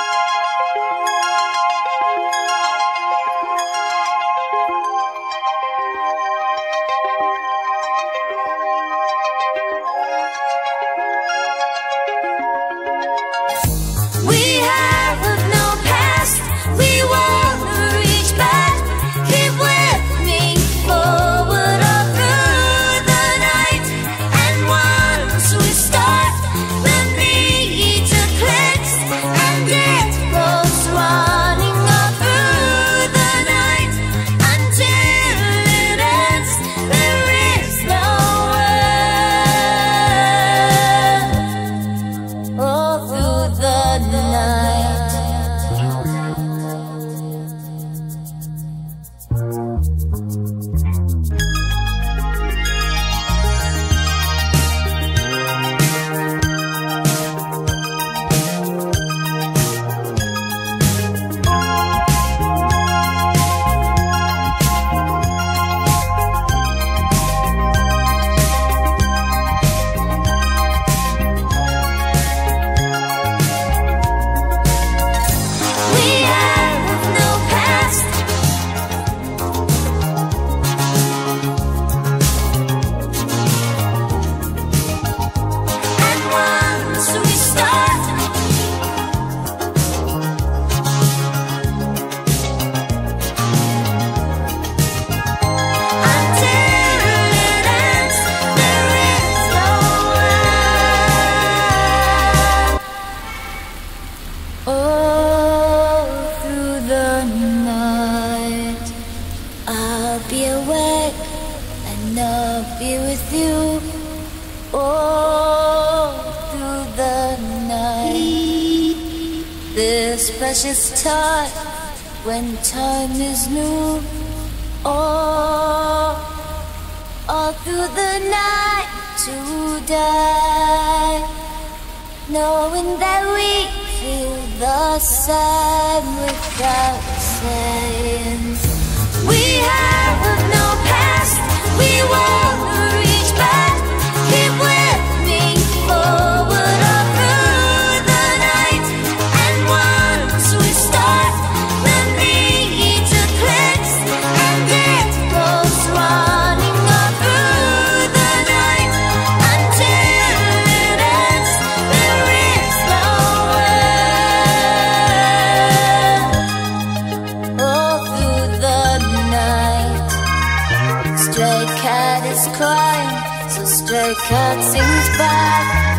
Música night. This precious time when time is new, all, all through the night to die, knowing that we feel the same without saying. We have no past, we won't Stray cat is crying, so stray cat sings back.